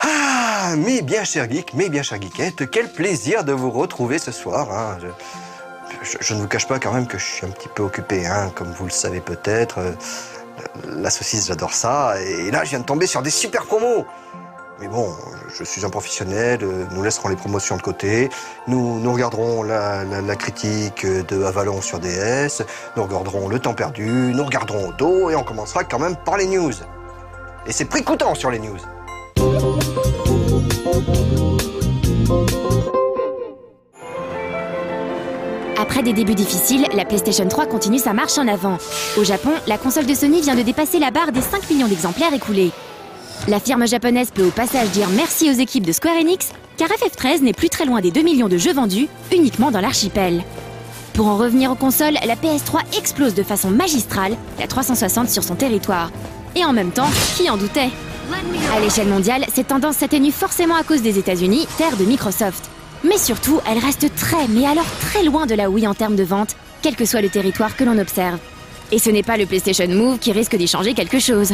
Ah, mes bien chers geeks, mes bien chères geekettes, quel plaisir de vous retrouver ce soir. hein. Je ne vous cache pas quand même que je suis un petit peu occupé, hein, comme vous le savez peut-être. Euh, La saucisse, j'adore ça. Et là, je viens de tomber sur des super promos. Mais bon, je suis un professionnel, euh, nous laisserons les promotions de côté. Nous, nous regarderons la, critique de Avalon sur DS, nous regarderons Le Temps Perdu, nous regarderons Odo, et on commencera quand même par les news. Et c'est prix coûtant sur les news. Après des débuts difficiles, la PlayStation 3 continue sa marche en avant. Au Japon, la console de Sony vient de dépasser la barre des 5 millions d'exemplaires écoulés. La firme japonaise peut au passage dire merci aux équipes de Square Enix, car FF13 n'est plus très loin des 2 millions de jeux vendus, uniquement dans l'archipel. Pour en revenir aux consoles, la PS3 explose de façon magistrale, la 360 sur son territoire. Et en même temps, qui en doutait? À l'échelle mondiale, cette tendance s'atténue forcément à cause des États-Unis, terre de Microsoft. Mais surtout, elle reste très, mais alors très loin de la Wii en termes de vente, quel que soit le territoire que l'on observe. Et ce n'est pas le PlayStation Move qui risque d'y changer quelque chose.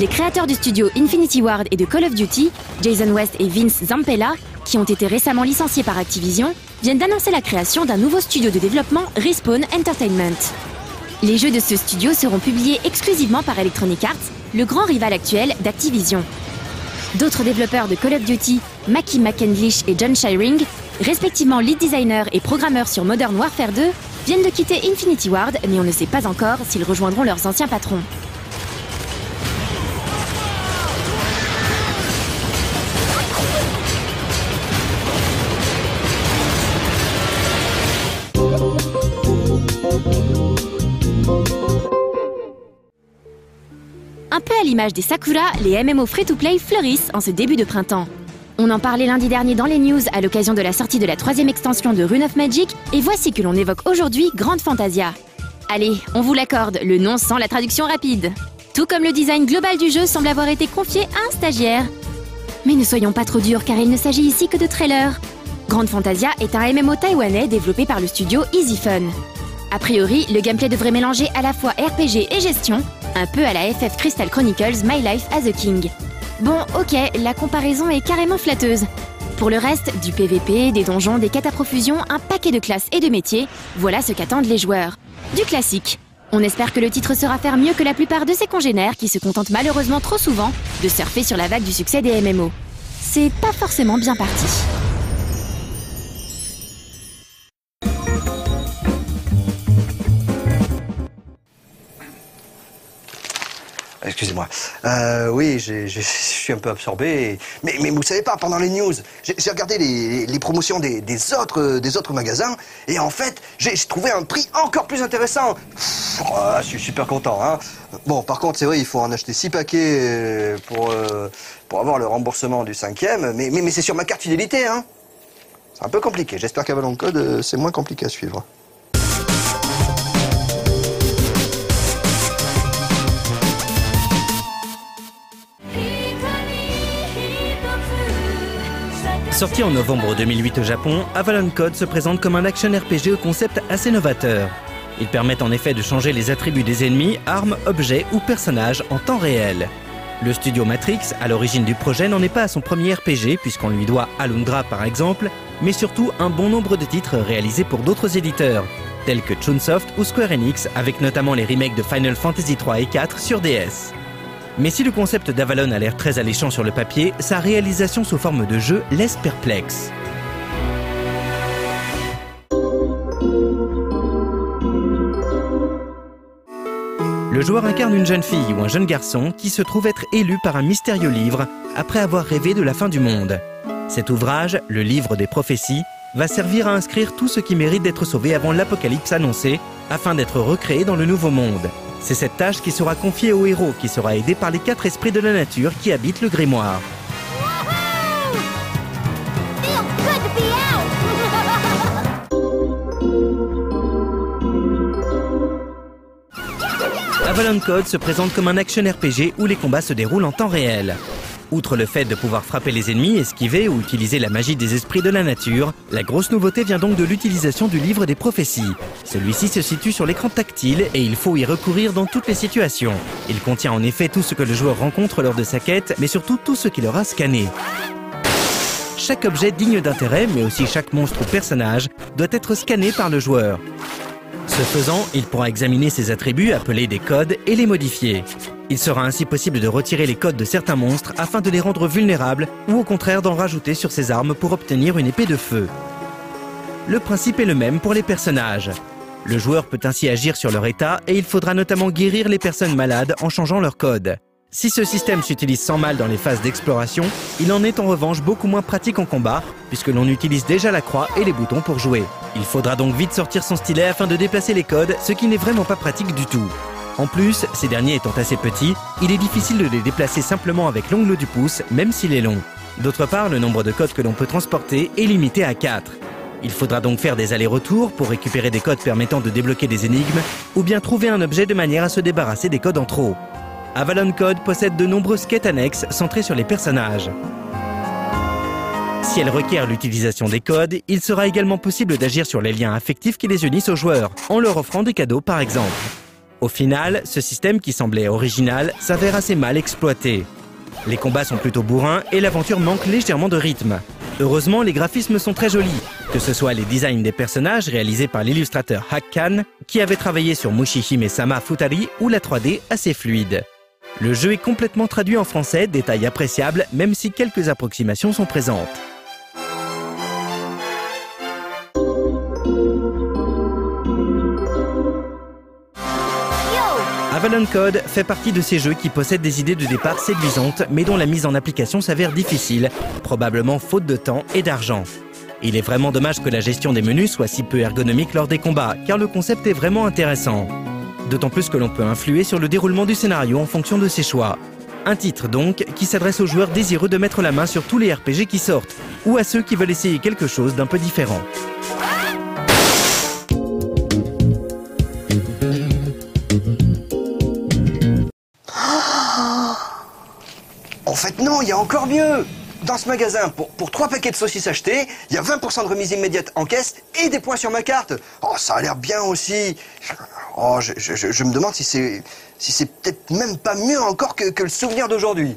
Les créateurs du studio Infinity Ward et de Call of Duty, Jason West et Vince Zampella, qui ont été récemment licenciés par Activision, viennent d'annoncer la création d'un nouveau studio de développement Respawn Entertainment. Les jeux de ce studio seront publiés exclusivement par Electronic Arts, le grand rival actuel d'Activision. D'autres développeurs de Call of Duty, Mackie McEnglish et John Shiring, respectivement lead designer et programmeur sur Modern Warfare 2, viennent de quitter Infinity Ward, mais on ne sait pas encore s'ils rejoindront leurs anciens patrons. À l'image des Sakura, les MMO free-to-play fleurissent en ce début de printemps. On en parlait lundi dernier dans les news à l'occasion de la sortie de la troisième extension de Rune of Magic, et voici que l'on évoque aujourd'hui Grande Fantasia. Allez, on vous l'accorde, le nom sans la traduction rapide. Tout comme le design global du jeu semble avoir été confié à un stagiaire. Mais ne soyons pas trop durs car il ne s'agit ici que de trailer. Grande Fantasia est un MMO taïwanais développé par le studio Easy Fun. A priori, le gameplay devrait mélanger à la fois RPG et gestion, un peu à la FF Crystal Chronicles My Life as a King. Bon, ok, la comparaison est carrément flatteuse. Pour le reste, du PVP, des donjons, des profusion, un paquet de classes et de métiers, voilà ce qu'attendent les joueurs. Du classique. On espère que le titre sera faire mieux que la plupart de ses congénères qui se contentent malheureusement trop souvent de surfer sur la vague du succès des MMO. C'est pas forcément bien parti. Excusez-moi. Euh, oui, je suis un peu absorbé. Mais, vous savez pas, pendant les news, j'ai regardé les, promotions des, autres, des autres magasins et en fait, j'ai trouvé un prix encore plus intéressant. Oh, je suis super content. Hein. Bon, par contre, c'est vrai, il faut en acheter six paquets euh, pour, euh, pour avoir le remboursement du cinquième. Mais, mais, c'est sur ma carte fidélité. Hein. C'est un peu compliqué. J'espère qu'Avalon Code, c'est moins compliqué à suivre. Sorti en novembre 2008 au Japon, Avalon Code se présente comme un action RPG au concept assez novateur. Il permet en effet de changer les attributs des ennemis, armes, objets ou personnages en temps réel. Le studio Matrix, à l'origine du projet, n'en est pas à son premier RPG puisqu'on lui doit Alundra par exemple, mais surtout un bon nombre de titres réalisés pour d'autres éditeurs, tels que Chunsoft ou Square Enix, avec notamment les remakes de Final Fantasy 3 et 4 sur DS. Mais si le concept d'Avalon a l'air très alléchant sur le papier, sa réalisation sous forme de jeu laisse perplexe. Le joueur incarne une jeune fille ou un jeune garçon qui se trouve être élu par un mystérieux livre après avoir rêvé de la fin du monde. Cet ouvrage, le livre des prophéties, va servir à inscrire tout ce qui mérite d'être sauvé avant l'apocalypse annoncé, afin d'être recréé dans le nouveau monde. C'est cette tâche qui sera confiée au héros, qui sera aidé par les quatre esprits de la nature qui habitent le grimoire. Avalon Code se présente comme un action RPG où les combats se déroulent en temps réel. Outre le fait de pouvoir frapper les ennemis, esquiver ou utiliser la magie des esprits de la nature, la grosse nouveauté vient donc de l'utilisation du livre des prophéties. Celui-ci se situe sur l'écran tactile et il faut y recourir dans toutes les situations. Il contient en effet tout ce que le joueur rencontre lors de sa quête, mais surtout tout ce qu'il aura scanné. Chaque objet digne d'intérêt, mais aussi chaque monstre ou personnage, doit être scanné par le joueur. Ce faisant, il pourra examiner ses attributs appelés des codes et les modifier. Il sera ainsi possible de retirer les codes de certains monstres afin de les rendre vulnérables ou au contraire d'en rajouter sur ses armes pour obtenir une épée de feu. Le principe est le même pour les personnages. Le joueur peut ainsi agir sur leur état et il faudra notamment guérir les personnes malades en changeant leur code. Si ce système s'utilise sans mal dans les phases d'exploration, il en est en revanche beaucoup moins pratique en combat, puisque l'on utilise déjà la croix et les boutons pour jouer. Il faudra donc vite sortir son stylet afin de déplacer les codes, ce qui n'est vraiment pas pratique du tout. En plus, ces derniers étant assez petits, il est difficile de les déplacer simplement avec l'ongle du pouce, même s'il est long. D'autre part, le nombre de codes que l'on peut transporter est limité à 4. Il faudra donc faire des allers-retours pour récupérer des codes permettant de débloquer des énigmes, ou bien trouver un objet de manière à se débarrasser des codes en trop. Avalon Code possède de nombreuses quêtes annexes centrées sur les personnages. Si elle requiert l'utilisation des codes, il sera également possible d'agir sur les liens affectifs qui les unissent aux joueurs, en leur offrant des cadeaux par exemple. Au final, ce système qui semblait original s'avère assez mal exploité. Les combats sont plutôt bourrins et l'aventure manque légèrement de rythme. Heureusement, les graphismes sont très jolis, que ce soit les designs des personnages réalisés par l'illustrateur Hack Khan, qui avait travaillé sur Mushihime Sama Futari, ou la 3D assez fluide. Le jeu est complètement traduit en français, détail appréciable, même si quelques approximations sont présentes. Avalon Code fait partie de ces jeux qui possèdent des idées de départ séduisantes, mais dont la mise en application s'avère difficile, probablement faute de temps et d'argent. Il est vraiment dommage que la gestion des menus soit si peu ergonomique lors des combats, car le concept est vraiment intéressant. D'autant plus que l'on peut influer sur le déroulement du scénario en fonction de ses choix. Un titre donc qui s'adresse aux joueurs désireux de mettre la main sur tous les RPG qui sortent, ou à ceux qui veulent essayer quelque chose d'un peu différent. En fait, non, il y a encore mieux. Dans ce magasin, pour, pour 3 paquets de saucisses achetés, il y a 20% de remise immédiate en caisse et des points sur ma carte. Oh, ça a l'air bien aussi. Oh, je, je- me demande si c'est si c'est peut-être même pas mieux encore que, que le souvenir d'aujourd'hui.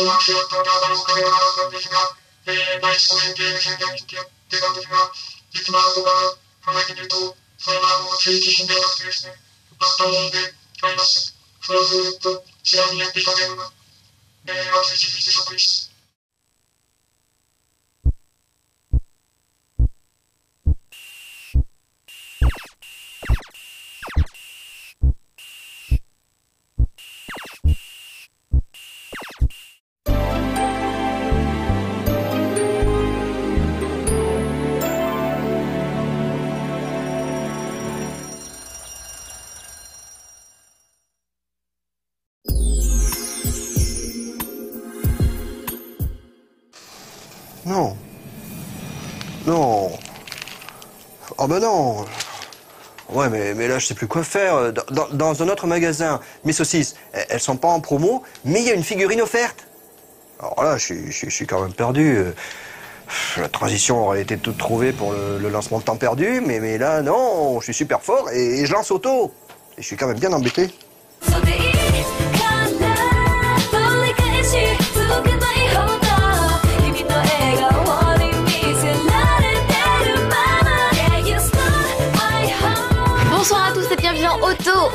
小学生とダダをかけられたんですが、えー、内視鏡で宣言してやってたんですが、実は僕が考えてみると、それはもう政治心ではなくてですね、あったもんでありました。それをずっと知らずにやっていたというのが、えー、私自身職です。Non. Non. Oh ben non. Ouais, mais, mais là, je sais plus quoi faire. Dans, dans- un autre magasin, mes saucisses, elles, sont pas en promo, mais il y a une figurine offerte. Alors là, je suis, quand même perdu. Euh, La transition aurait été toute trouvée pour le, lancement de temps perdu, mais, mais là, non, je suis super fort et, et je lance auto. Et je suis quand même bien embêté.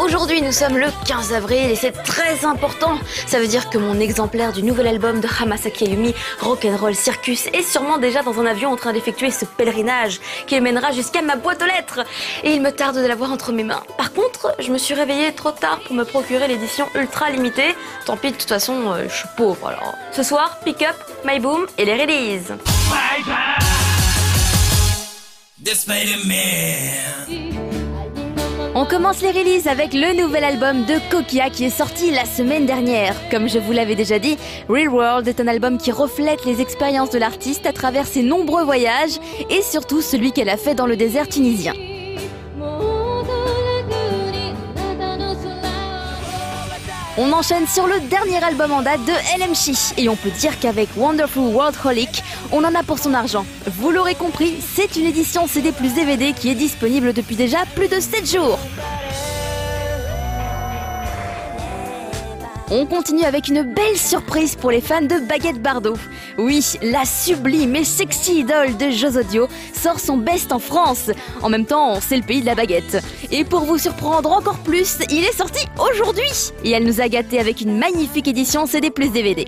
Aujourd'hui nous sommes le 15 avril et c'est très important. Ça veut dire que mon exemplaire du nouvel album de Hamasaki Ayumi, Rock'n'Roll Circus, est sûrement déjà dans un avion en train d'effectuer ce pèlerinage qui le mènera jusqu'à ma boîte aux lettres. Et il me tarde de l'avoir entre mes mains. Par contre, je me suis réveillée trop tard pour me procurer l'édition ultra limitée. Tant pis, de toute façon, euh, je suis pauvre alors. Ce soir, Pick Up, My Boom et les releases. This made. On commence les releases avec le nouvel album de Kokia qui est sorti la semaine dernière. Comme je vous l'avais déjà dit, Real World est un album qui reflète les expériences de l'artiste à travers ses nombreux voyages et surtout celui qu'elle a fait dans le désert tunisien. On enchaîne sur le dernier album en date de LMC et on peut dire qu'avec Wonderful World Holic, on en a pour son argent. Vous l'aurez compris, c'est une édition CD plus DVD qui est disponible depuis déjà plus de 7 jours. On continue avec une belle surprise pour les fans de Baguette Bardot. Oui, la sublime et sexy idole de Josodio sort son best en France. En même temps, c'est le pays de la baguette. Et pour vous surprendre encore plus, il est sorti aujourd'hui. Et elle nous a gâtés avec une magnifique édition CD plus DVD.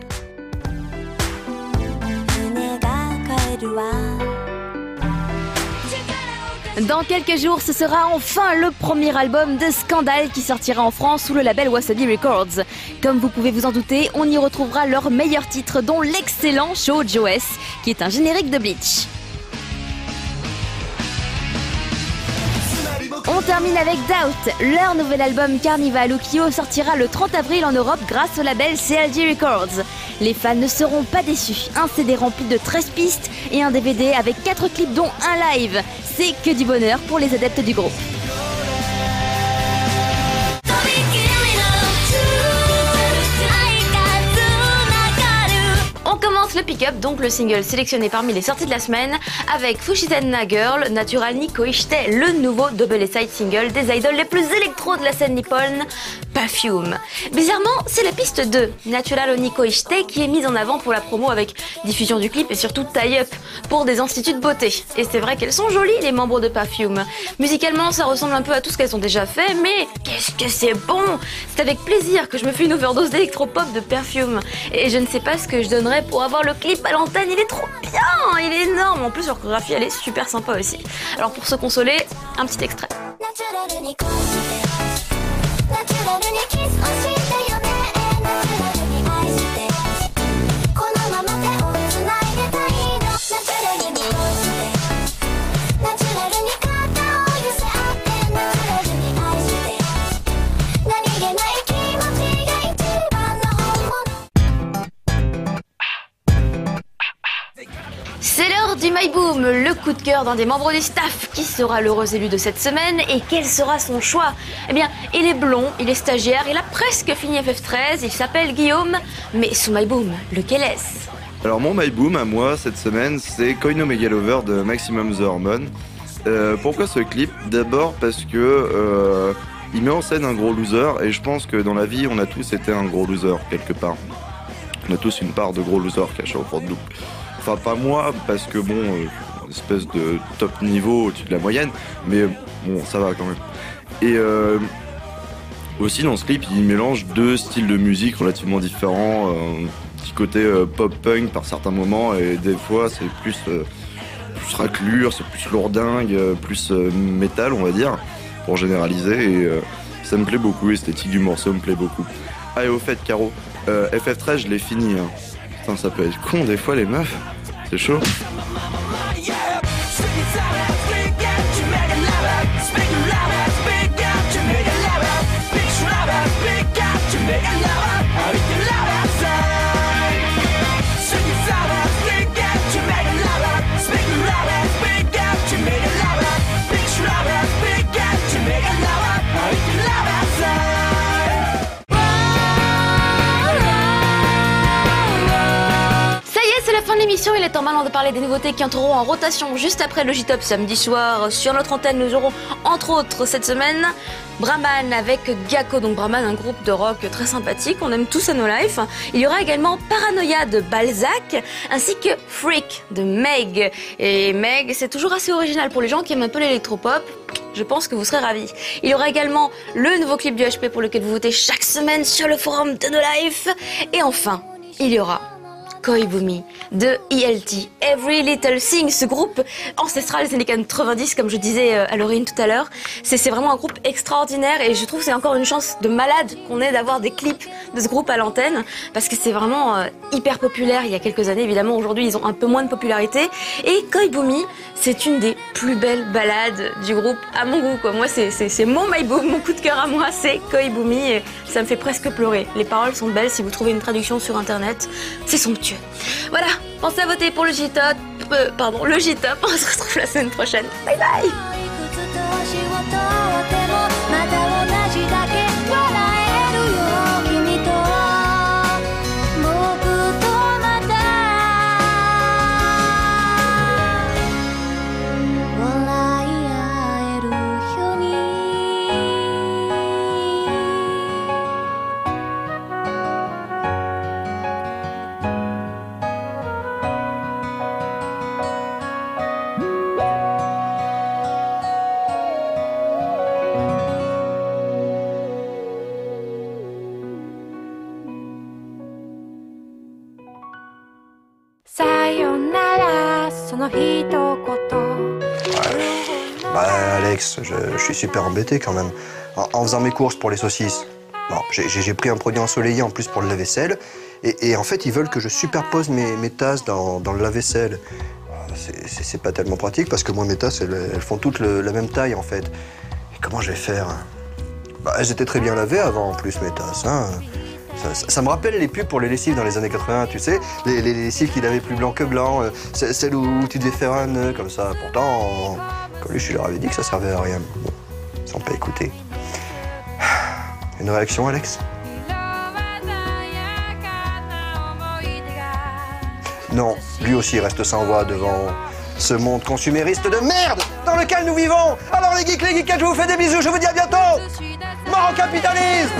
Dans quelques jours, ce sera enfin le premier album de Scandale qui sortira en France sous le label Wasabi Records. Comme vous pouvez vous en douter, on y retrouvera leurs meilleurs titres, dont l'excellent Show Joes, qui est un générique de Bleach. Termine avec Doubt, leur nouvel album Carnival Ukio sortira le 30 avril en Europe grâce au label CLG Records. Les fans ne seront pas déçus, un CD rempli de 13 pistes et un DVD avec 4 clips dont un live. C'est que du bonheur pour les adeptes du groupe. Le pick-up, donc le single sélectionné parmi les sorties de la semaine, avec Fushitenna Girl, Natural Niko Ishite, le nouveau double side single des idoles les plus électro de la scène nippone, Perfume. Bizarrement, c'est la piste 2, Natural Niko Ishite, qui est mise en avant pour la promo avec diffusion du clip et surtout tie-up pour des instituts de beauté. Et c'est vrai qu'elles sont jolies, les membres de Perfume. Musicalement, ça ressemble un peu à tout ce qu'elles ont déjà fait, mais qu'est-ce que c'est bon C'est avec plaisir que je me fais une overdose d'électropop de Perfume. Et je ne sais pas ce que je donnerais pour avoir le clip à l'antenne, il est trop bien, il est énorme. En plus, leur chorégraphie, elle est super sympa aussi. Alors pour se consoler, un petit extrait. Du My Boom, le coup de cœur d'un des membres du staff. Qui sera l'heureux élu de cette semaine et quel sera son choix? Eh bien, il est blond, il est stagiaire, il a presque fini FF13, il s'appelle Guillaume, mais son My Boom, lequel est-ce? Alors mon my boom à moi cette semaine c'est Koino Megalover de Maximum the Hormone. Euh, pourquoi ce clip? D'abord parce que euh, il met en scène un gros loser et je pense que dans la vie on a tous été un gros loser quelque part. On a tous une part de gros loser caché au fond de nous. Enfin pas moi parce que bon, euh, espèce de top niveau au-dessus de la moyenne, mais bon ça va quand même. Et euh, aussi dans ce clip il mélange deux styles de musique relativement différents. euh, petit côté pop-punk par certains moments et des fois c'est plus, plus raclure, c'est plus lourdingue, plus métal on va dire, pour généraliser et ça me plaît beaucoup, l'esthétique du morceau me plaît beaucoup. Ah et au fait Caro, euh, FF13 je l'ai fini. Hein. Ça peut être con des fois les meufs, c'est chaud. L'émission. Il est temps maintenant de parler des nouveautés qui entreront en rotation juste après le J-Top samedi soir. Sur notre antenne, nous aurons entre autres cette semaine Brahman avec Gakko. Donc Brahman, un groupe de rock très sympathique. On aime tous à nos lives. Il y aura également Paranoia de Balzac ainsi que Freak de Meg. Et Meg, c'est toujours assez original pour les gens qui aiment un peu l'électropop. Je pense que vous serez ravis. Il y aura également le nouveau clip du HP pour lequel vous votez chaque semaine sur le forum de No Life. Et enfin, il y aura Koibumi de ELT, Every Little Thing, ce groupe ancestral des années 90, comme je disais euh, à Laurine tout à l'heure. C'est vraiment un groupe extraordinaire et je trouve que c'est encore une chance de malade qu'on ait d'avoir des clips de ce groupe à l'antenne parce que c'est vraiment euh, hyper populaire il y a quelques années. Évidemment, aujourd'hui, ils ont un peu moins de popularité. Et Koibumi, c'est c'est une des plus belles balades du groupe à mon goût. Moi, c'est, mon my boom, mon coup de cœur à moi, c'est Koibumi. Et ça me fait presque pleurer. Les paroles sont belles. Si vous trouvez une traduction sur internet, c'est somptueux. Voilà, pensez à voter pour le J-Top. euh, pardon, le J-Top. On se retrouve la semaine prochaine. Bye bye! Bah, Alex, je, suis super embêté quand même. En, faisant mes courses pour les saucisses, bon, j'ai pris un produit ensoleillé en plus pour le lave-vaisselle. Et, en fait, ils veulent que je superpose mes, tasses dans, le lave-vaisselle. C'est pas tellement pratique parce que moi, mes tasses, elles, font toutes la même taille en fait. Comment je vais faire hein bah, Elles étaient très bien lavées avant en plus, mes tasses. Hein. Ça, me rappelle les pubs pour les lessives dans les années 80, tu sais, les, les lessives qui lavaient plus blanc que blanc, euh, celles où tu devais faire un nœud comme ça. Pourtant, je leur avais dit que ça servait à rien. Bon, sans pas écouter. Une réaction, Alex? Non, lui aussi reste sans voix devant ce monde consumériste de merde dans lequel nous vivons. Alors les geeks, les geekettes, je vous fais des bisous, je vous dis à bientôt. Mort au capitalisme